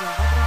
Java